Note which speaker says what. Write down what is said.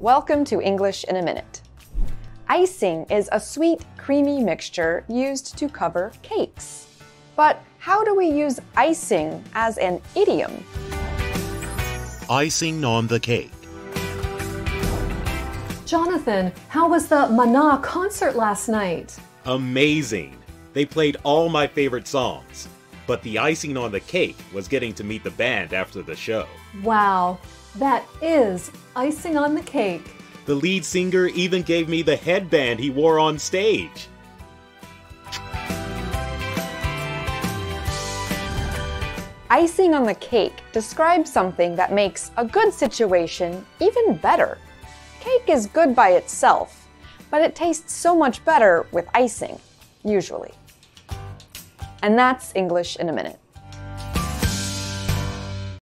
Speaker 1: Welcome to English in a Minute. Icing is a sweet, creamy mixture used to cover cakes. But how do we use icing as an idiom?
Speaker 2: Icing on the cake.
Speaker 3: Jonathan, how was the Mana concert last night?
Speaker 4: Amazing! They played all my favorite songs. But the icing on the cake was getting to meet the band after the show.
Speaker 3: Wow, that is icing on the cake.
Speaker 4: The lead singer even gave me the headband he wore on stage.
Speaker 1: Icing on the cake describes something that makes a good situation even better. Cake is good by itself, but it tastes so much better with icing, usually. And that's English in a minute.